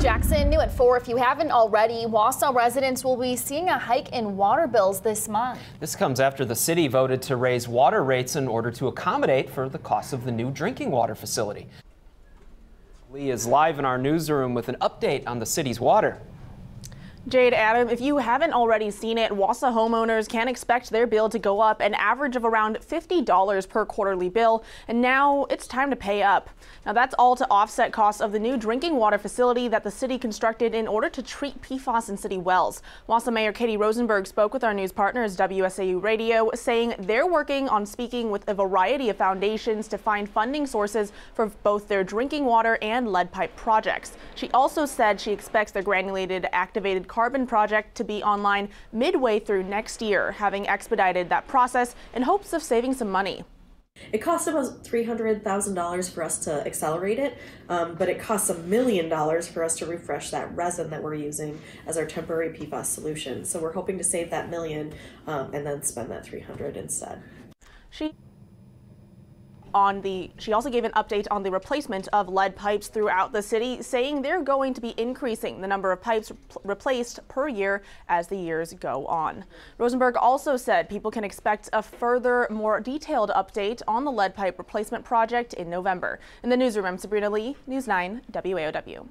Jackson, new at 4. If you haven't already, Wausau residents will be seeing a hike in water bills this month. This comes after the city voted to raise water rates in order to accommodate for the cost of the new drinking water facility. Lee is live in our newsroom with an update on the city's water. Jade Adam, if you haven't already seen it, Wausau homeowners can expect their bill to go up an average of around $50 per quarterly bill, and now it's time to pay up. Now that's all to offset costs of the new drinking water facility that the city constructed in order to treat PFAS in city wells. Wausau Mayor Katie Rosenberg spoke with our news partners WSAU Radio, saying they're working on speaking with a variety of foundations to find funding sources for both their drinking water and lead pipe projects. She also said she expects their granulated activated carbon project to be online midway through next year, having expedited that process in hopes of saving some money. It costs about $300,000 for us to accelerate it, um, but it costs a million dollars for us to refresh that resin that we're using as our temporary PFAS solution. So we're hoping to save that million um, and then spend that 300 instead. She on the she also gave an update on the replacement of lead pipes throughout the city saying they're going to be increasing the number of pipes replaced per year as the years go on. Rosenberg also said people can expect a further more detailed update on the lead pipe replacement project in november. In the newsroom i'm sabrina lee news 9 waow